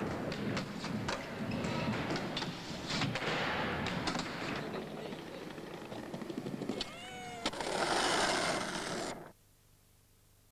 何?